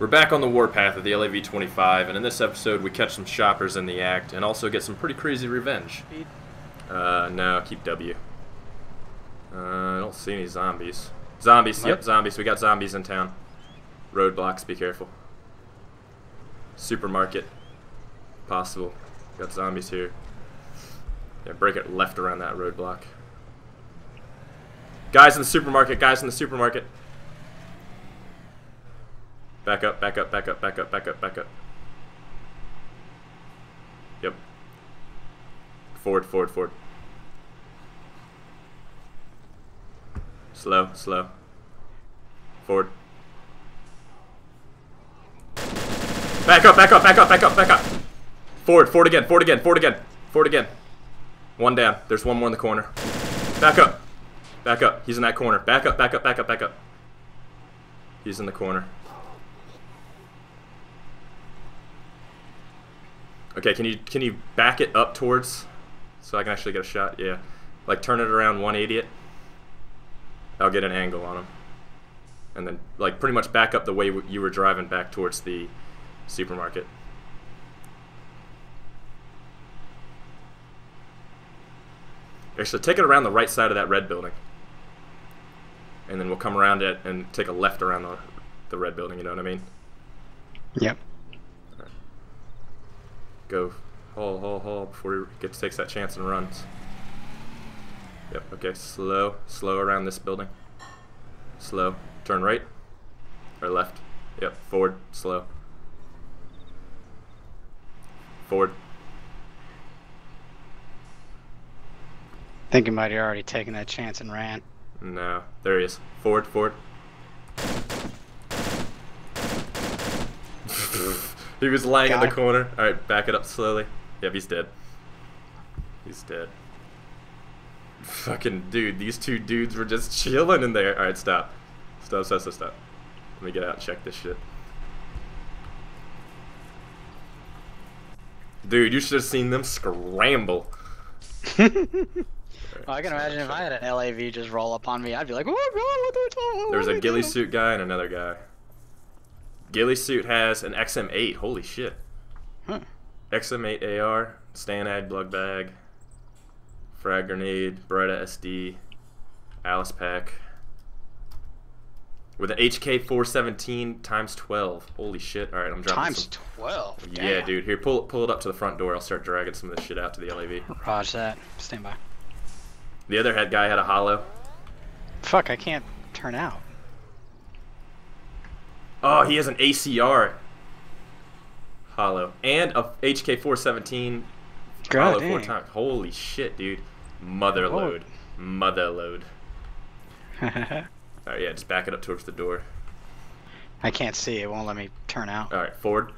We're back on the warpath of the LAV-25, and in this episode we catch some shoppers in the act, and also get some pretty crazy revenge. Uh, no, keep W. Uh, I don't see any zombies. Zombies, yep, zombies. We got zombies in town. Roadblocks, be careful. Supermarket. Possible. Got zombies here. Yeah, break it left around that roadblock. Guys in the supermarket, guys in the supermarket. Back up, back up, back up, back up, back up, back up. Yep. Forward, forward, forward. Slow, slow. Forward. Back up, back up, back up, back up, back up. Forward, forward again, forward again, forward again, forward again. One down. There's one more in the corner. Back up. Back up. He's in that corner. Back up, back up, back up, back up. He's in the corner. Okay, can you can you back it up towards so I can actually get a shot? Yeah. Like turn it around 180 it. I'll get an angle on him. And then like pretty much back up the way you were driving back towards the supermarket. Actually, take it around the right side of that red building. And then we'll come around it and take a left around the, the red building, you know what I mean? Yep. Go haul, haul, haul before he gets takes that chance and runs. Yep, okay, slow, slow around this building. Slow. Turn right. Or left. Yep, forward, slow. Forward. I Think he might have already taken that chance and ran. No, there he is. Forward, forward. He was lying in the him. corner. Alright, back it up slowly. Yep, he's dead. He's dead. Fucking dude, these two dudes were just chilling in there. Alright, stop. Stop, stop, stop, stop. Let me get out and check this shit. Dude, you should have seen them scramble. Well, I can imagine if I had an LAV just roll up on me, I'd be like, "Oh god, what the fuck? There was a ghillie suit guy and another guy. Ghillie suit has an XM8. Holy shit. Huh. XM8 AR, Stanag plug bag, frag grenade, Beretta SD, Alice pack. With an HK 417 times 12. Holy shit. Alright, I'm dropping Times some. twelve. Yeah, Damn. dude. Here, pull, pull it up to the front door. I'll start dragging some of this shit out to the LAV. Raj that. Stand by. The other head guy had a holo. Fuck, I can't turn out. Oh, he has an ACR holo and a HK 417 God holo four times. Holy shit, dude! Mother load, mother load. All right, yeah, just back it up towards the door. I can't see. It won't let me turn out. All right, forward.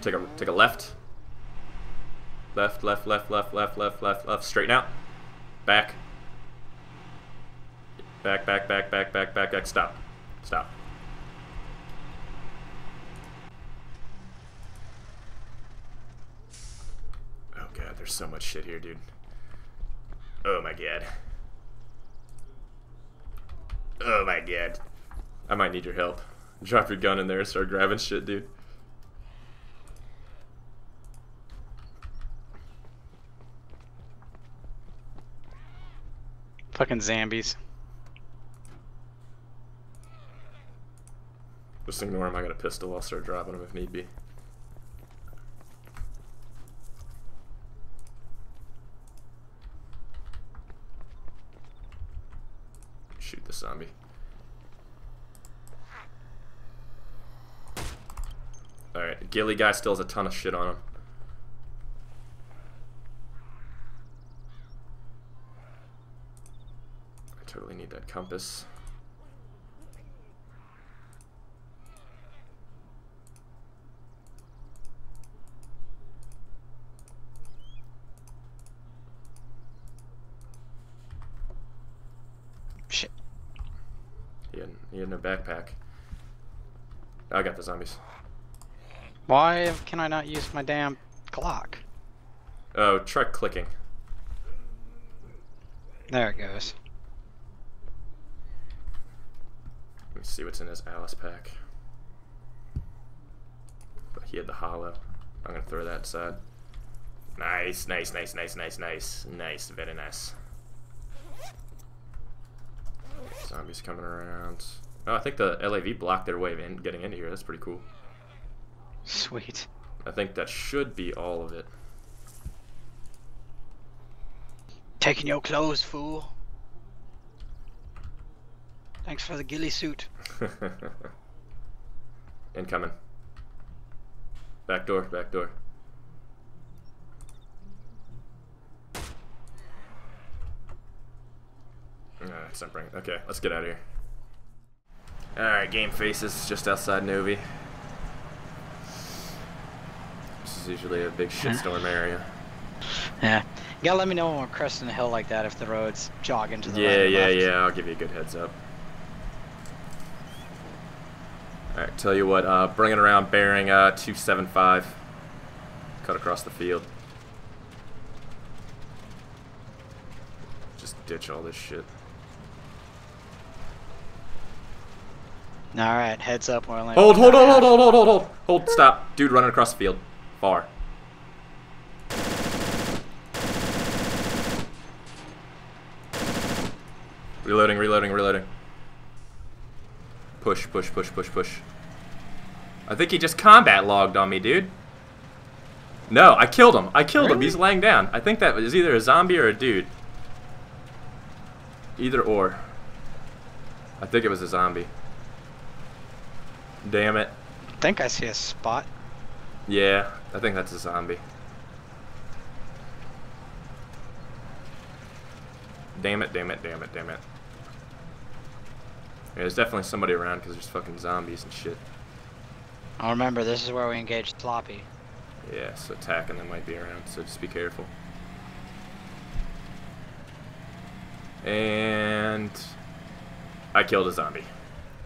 Take a take a left. Left, left, left, left, left, left, left, left. Straighten out. Back. Back, back, back, back, back, back, back. Stop. Stop. Oh god, there's so much shit here, dude. Oh my god. Oh my god. I might need your help. Drop your gun in there and start grabbing shit, dude. Fucking zombies. Just ignore him. I got a pistol. I'll start dropping him if need be. Shoot the zombie. Alright, Ghillie guy still has a ton of shit on him. I totally need that compass. Shit. He had, he had no backpack. I got the zombies. Why can I not use my damn clock? Oh, try clicking. There it goes. Let me see what's in his Alice pack. But he had the holo. I'm gonna throw that aside. Nice, nice, nice, nice, nice, nice, nice, very nice. Zombies coming around. Oh, I think the LAV blocked their way in getting into here. That's pretty cool. Sweet. I think that should be all of it. Taking your clothes, fool. Thanks for the ghillie suit. Incoming. Back door, back door. Not bringing. Okay, let's get out of here. Alright, game faces just outside Novi. This is usually a big shitstorm area. Yeah. You gotta let me know when we're cresting a hill like that if the road's jogging to the Yeah, right or yeah, yeah. I'll give you a good heads up. Alright, tell you what, uh, bring it around bearing uh, 275. Cut across the field. Just ditch all this shit. Alright, heads up. We're only Hold, hold, hold, hold, hold, hold, hold, hold. Hold, stop. Dude running across the field. Far. Reloading, reloading, reloading. Push, push, push, push, push. I think he just combat logged on me, dude. No, I killed him. I killed him. He's laying down. I think that was either a zombie or a dude. Either or. I think it was a zombie. Damn it. I think I see a spot. Yeah, I think that's a zombie. Damn it, damn it, damn it, damn it. Yeah, there's definitely somebody around because there's fucking zombies and shit. Oh, remember, this is where we engage Sloppy. Yeah, so attacking them might be around, so just be careful. And I killed a zombie.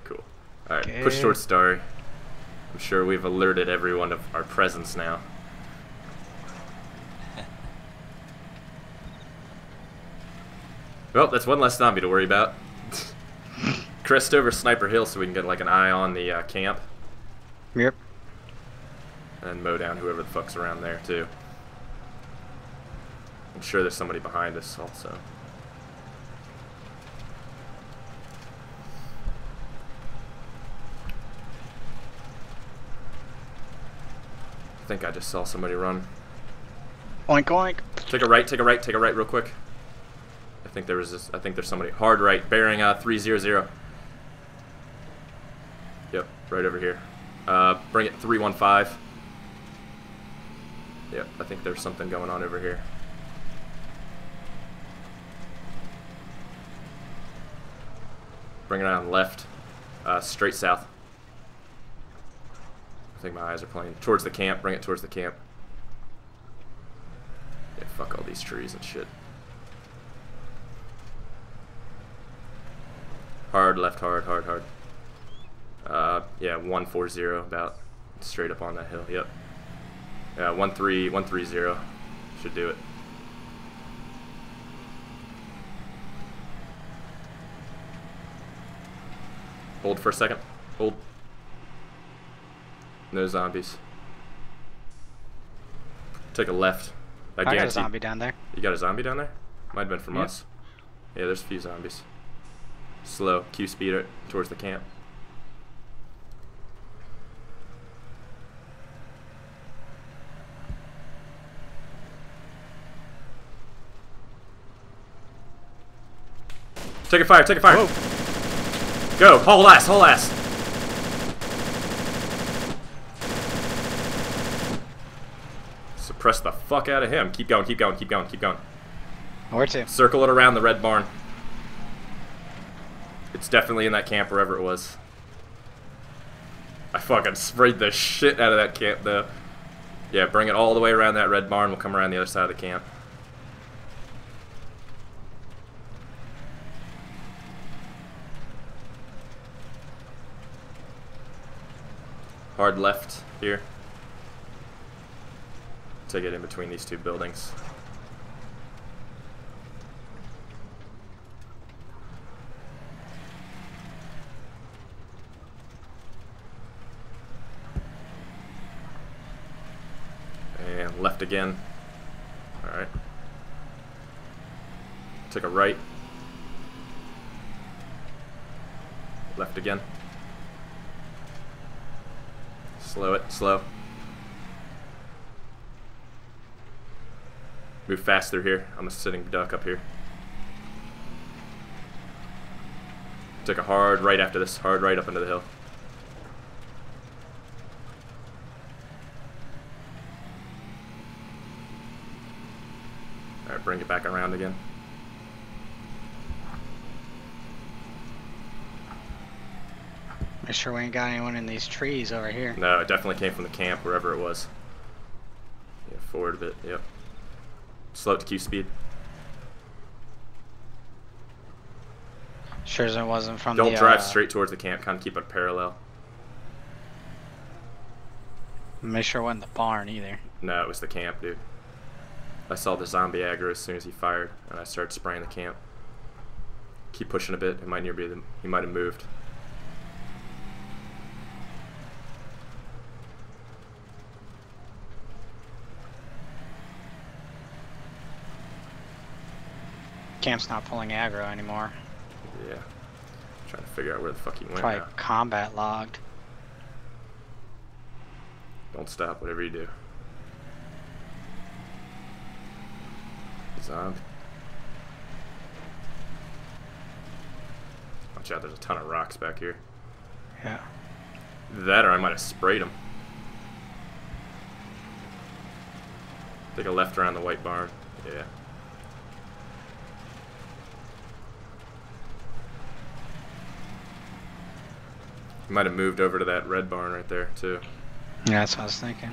Cool. Alright, push towards Stary. I'm sure we've alerted everyone of our presence now. Well, that's one less zombie to worry about. Crest over Sniper Hill so we can get like an eye on the uh, camp Yep. and mow down whoever the fuck's around there too. I'm sure there's somebody behind us also. I think I just saw somebody run. Oink oink. Take a right, take a right, take a right real quick. I think there was this, I think there's somebody hard right, bearing uh 300. Yep, right over here. Uh bring it 315. Yep, I think there's something going on over here. Bring it on left, uh, straight south. I think my eyes are playing. Towards the camp, bring it towards the camp. Yeah, fuck all these trees and shit. Hard, left, hard, hard, hard. Uh, yeah, 140 about. Straight up on that hill, yep. Yeah, 13, 130. Should do it. Hold for a second. Hold. No zombies. Take a left. I, I got a zombie down there. you got a zombie down there? Might have been from Yep. us. Yeah, there's a few zombies. Slow. Q speed it towards the camp. Take a fire, take a fire. Go, haul ass, haul ass. Suppress the fuck out of him. Keep going, keep going, keep going, keep going. Where to? Circle it around the red barn. It's definitely in that camp wherever it was. I fucking sprayed the shit out of that camp though. Yeah, bring it all the way around that red barn. We'll come around the other side of the camp. Hard left here. To get in between these two buildings. And left again. Alright. Take a right. Left again. Slow it, slow. Move fast through here. I'm a sitting duck up here. Take a hard right after this, hard right up into the hill. Alright, bring it back around again. Make sure we ain't got anyone in these trees over here. No, it definitely came from the camp, wherever it was. Yeah, forward a bit, yep. Slow it to Q speed. Sure as it wasn't from the Don't the, drive uh, straight towards the camp, kind of keep it parallel. Make sure it wasn't the barn either. No, it was the camp, dude. I saw the zombie aggro as soon as he fired, and I started spraying the camp. Keep pushing a bit. It might near be the, he might have moved. Camp's not pulling aggro anymore. Yeah. trying to figure out where the fuck he went. Probably now. combat logged. Don't stop, whatever you do. Zombie. Watch out, there's a ton of rocks back here. Yeah. That or I might have sprayed him. Take a left around the white barn. Yeah. He might have moved over to that red barn right there too. Yeah, that's what I was thinking.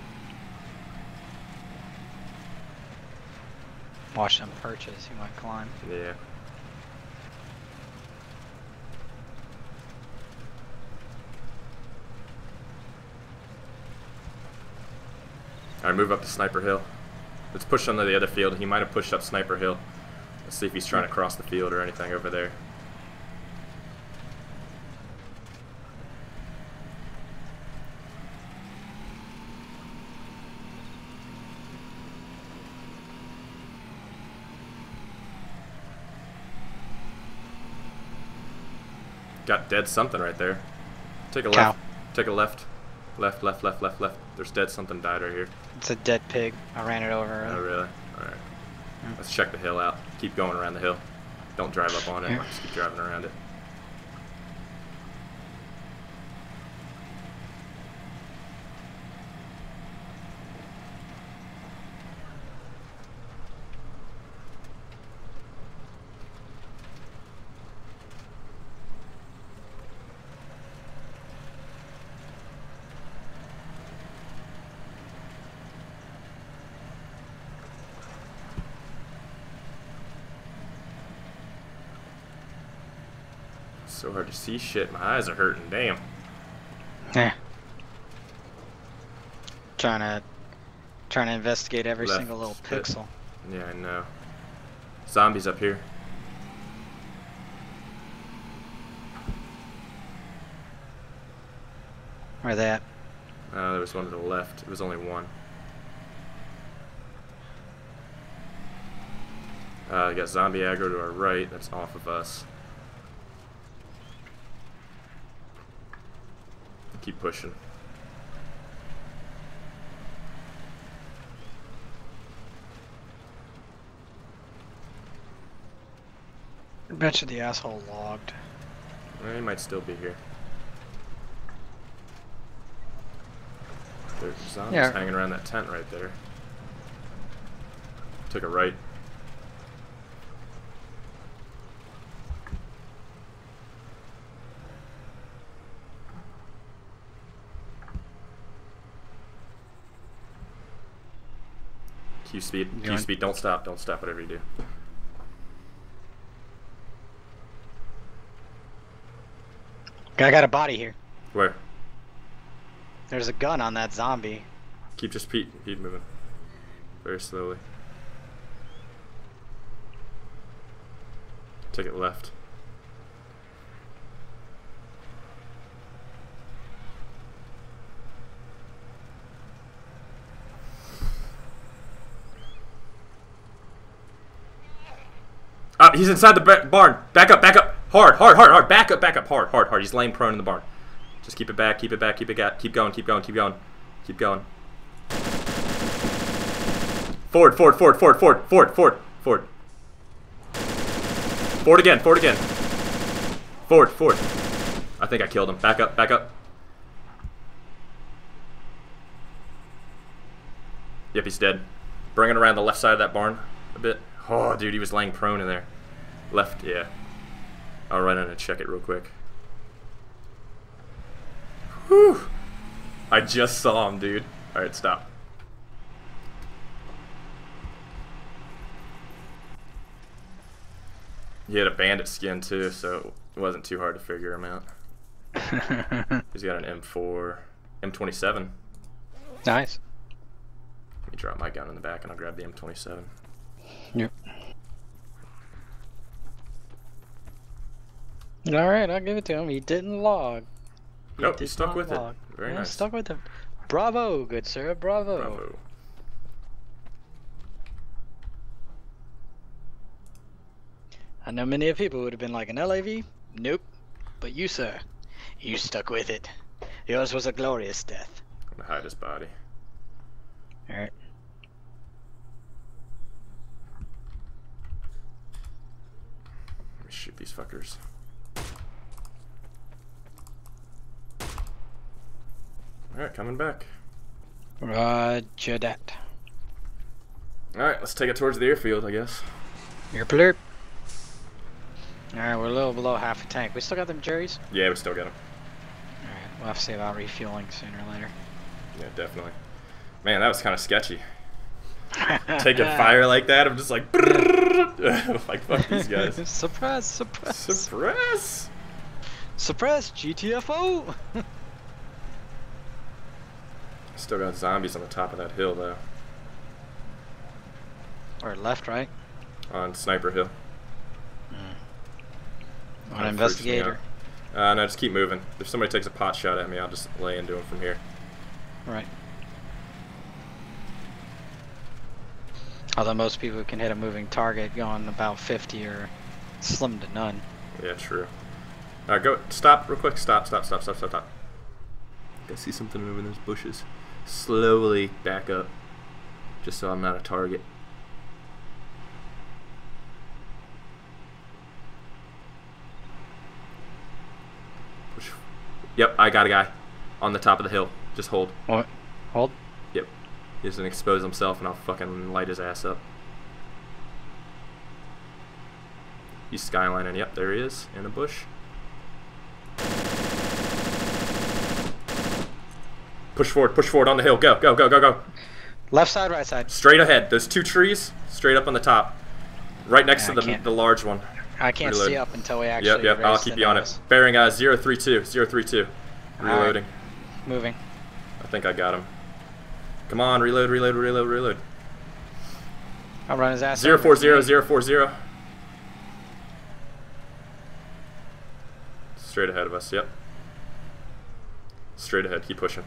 Watch them perches, he might climb. Yeah. Alright, move up to Sniper Hill. Let's push onto the other field. He might have pushed up Sniper Hill. Let's see if he's trying to cross the field or anything over there. Got dead something right there. Take a Cow. left. Take a left. Left, left, left, left, left. There's dead something died right here. It's a dead pig. I ran it over. Oh, really? Alright. Yeah. Let's check the hill out. Keep going around the hill. Don't drive up on it. Just keep driving around it. So hard to see shit. My eyes are hurting. Damn. Yeah. Trying to trying to investigate every Left single little pixel. Yeah, I know. Zombies up here. Where that? at? Uh, there was one to the left. It was only one. Uh, we got zombie aggro to our right. That's off of us. Keep pushing. I bet you the asshole logged. Well, he might still be here. There's zombies Yeah. hanging around that tent right there. Took a right. Q speed. You Q want- speed. Don't stop. Don't stop. Whatever you do. I got a body here. Where? There's a gun on that zombie. Keep just Pete. Keep moving. Very slowly. Take it left. He's inside the barn. Back up, back up. Hard, hard, hard, hard. Back up, back up. Hard, hard, hard. He's laying prone in the barn. Just keep it back, keep it back, keep it back. Keep going, keep going, keep going. Keep going. Forward, forward, forward, forward, forward, forward, forward, forward. Forward again, forward again. Forward, forward. I think I killed him. Back up, back up. Yep, he's dead. Bring it around the left side of that barn a bit. Oh, dude, he was laying prone in there. Left, yeah. I'll run in and check it real quick. Whew. I just saw him, dude. Alright, stop. He had a bandit skin too, so it wasn't too hard to figure him out. He's got an M4, M27. nice. Let me drop my gun in the back and I'll grab the M27. Yep. All right, I'll give it to him. He didn't log. Nope, he oh, did stuck with it. Very Yeah, nice. Stuck with it. Bravo, good sir. Bravo. Bravo. I know many of people would have been like an LAV. Nope. But you, sir, you stuck with it. Yours was a glorious death. I'm gonna hide his body. All right. Let me shoot these fuckers. Alright, coming back. Roger that. Alright, let's take it towards the airfield, I guess. Your blurb. All right, we're a little below half a tank. We still got them jerrys. Yeah, we still got them. All right, we'll have to see about refueling sooner or later. Yeah, definitely. Man, that was kind of sketchy. Taking fire like that, I'm just like, like fuck these guys. suppress, suppress, Suppress. suppress, GTFO. Still got zombies on the top of that hill though, or left, right. on Sniper Hill. An Kinda freaks me investigator. out. Uh, no, just keep moving. If somebody takes a pot shot at me, I'll just lay into him from here. Right. Although most people can hit a moving target going about 50 or slim to none. Yeah, true. Alright, go. Stop real quick. Stop, stop, stop, stop, stop, stop. I see something moving in those bushes. Slowly back up. Just so I'm not a target. Push. Yep, I got a guy. On the top of the hill. Just hold. What? Hold. Yep. He doesn't expose himself and I'll fucking light his ass up. He's skylining. Yep, there he is. In a bush. Push forward, push forward on the hill. Go, go, go, go, go. Left side, right side. Straight ahead. Those two trees, straight up on the top. Right next Yeah, to the, the large one. I can't Reload. see up until we actually. Yep, yep. I'll keep you on it. Bearing uh, 032, 032. Alright. Reloading. Moving. I think I got him. Come on, reload, reload, reload, reload. I'll run his ass. Zero over. four zero zero four zero. Straight ahead of us. Yep. Straight ahead. Keep pushing.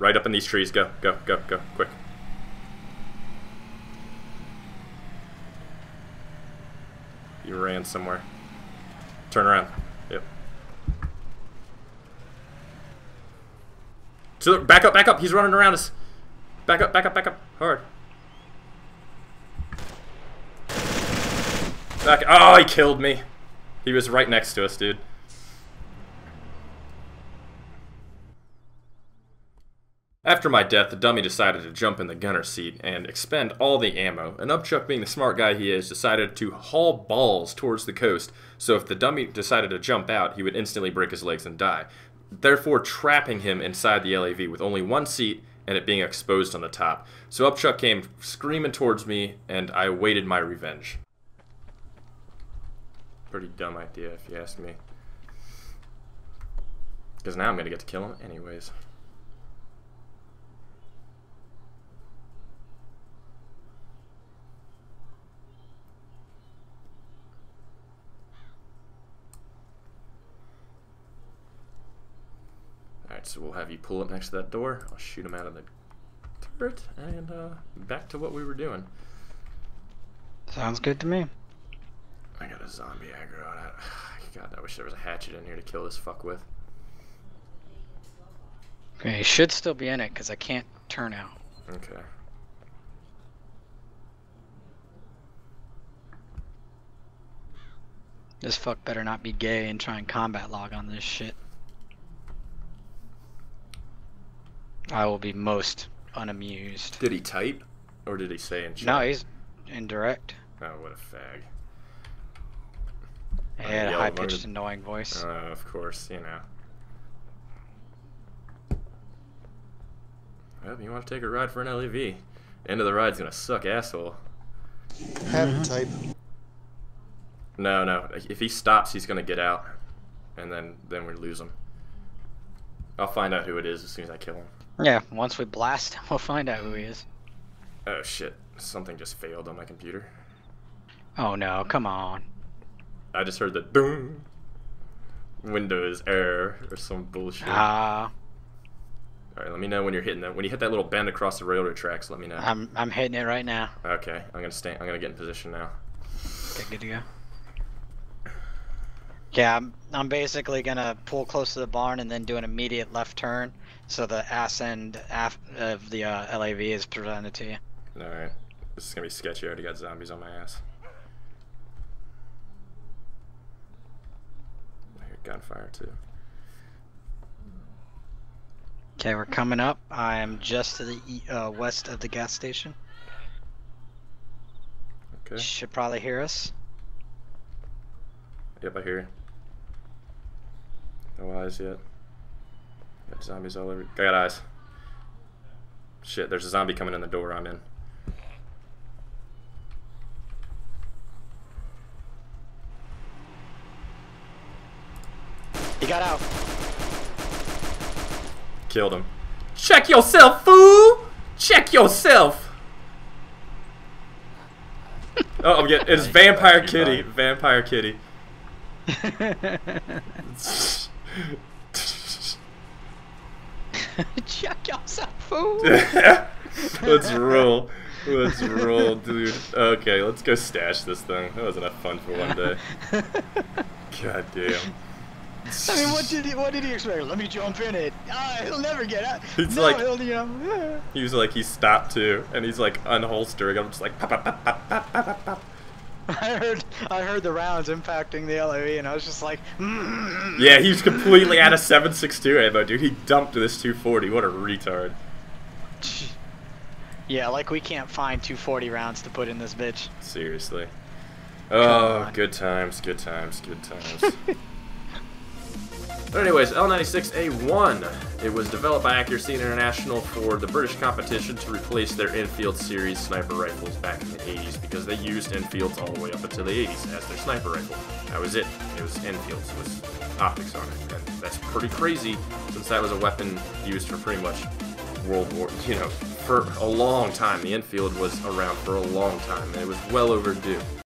Right up in these trees. Go, go, go, go, quick. You ran somewhere. Turn around. Yep. To the, back up, back up. He's running around us. Back up, back up, back up. Hard. Back. Oh, he killed me. He was right next to us, dude. After my death, the dummy decided to jump in the gunner seat and expend all the ammo. And Upchuck, being the smart guy he is, decided to haul balls towards the coast, so if the dummy decided to jump out, he would instantly break his legs and die. Therefore, trapping him inside the LAV with only one seat and it being exposed on the top. So Upchuck came screaming towards me, and I awaited my revenge. Pretty dumb idea, if you ask me. Because now I'm going to get to kill him anyways. So we'll have you pull up next to that door. I'll shoot him out of the turret, and uh, back to what we were doing. Sounds good to me. I got a zombie aggro on it. God, I wish there was a hatchet in here to kill this fuck with. Okay, he should still be in it because I can't turn out. Okay. This fuck better not be gay and try and combat log on this shit. I will be most unamused. Did he type? Or did he say in chat? No, he's indirect. Oh, what a fag. He had a high pitched, the- annoying voice. Uh, of course, you know. Well, you want to take a ride for an LEV? End of the ride's gonna suck, asshole. Have type. No, no. If he stops, he's gonna get out, and then then we lose him. I'll find out who it is as soon as I kill him. Yeah, once we blast him, we'll find out who he is. Oh shit! Something just failed on my computer. Oh no, come on. I just heard the boom. Windows error or some bullshit. Ah, All right, let me know when you're hitting that. When you hit that little bend across the railroad tracks, let me know. I'm I'm hitting it right now. Okay, I'm gonna stay. I'm gonna get in position now. Okay, good to go. Yeah, I'm, I'm basically gonna pull close to the barn and then do an immediate left turn, so the ass end af- of the uh, LAV is presented to you. All right, this is gonna be sketchy. I already got zombies on my ass. I hear gunfire too. Okay, we're coming up. I am just to the uh, west of the gas station. Okay. Should probably hear us. Yep, I hear you. No eyes yet. Got zombies all over. I got eyes. Shit, there's a zombie coming in the door I'm in. He got out. Killed him. Check yourself, fool! Check yourself! oh, I'm getting. It's Vampire Kitty. Vampire Kitty. Check yourself, fool. Let's roll. Let's roll, dude. Okay, let's go stash this thing. That was enough fun for one day. God damn. I mean, what did he? What did he expect? Let me jump in it. Ah, he'll never get out. He's no, like, he'll, you know. Yeah. He was like, he stopped too, and he's like unholstering. I'm just like, pop, pop, pop, pop, pop, pop, pop. I heard, I heard the rounds impacting the LAV, and I was just like, mm Yeah, he's completely out of 7.62 ammo, dude. He dumped this 240. What a retard. Yeah, like we can't find 240 rounds to put in this bitch. Seriously. Oh, good times, good times, good times. but anyways, L96A1. It was developed by Accuracy International for the British competition to replace their Enfield series sniper rifles back in the 80s because they used Enfields all the way up until the 80s as their sniper rifle. That was it. It was Enfields with optics on it. And that's pretty crazy since that was a weapon used for pretty much World War, you know, for a long time. The Enfield was around for a long time, and it was well overdue.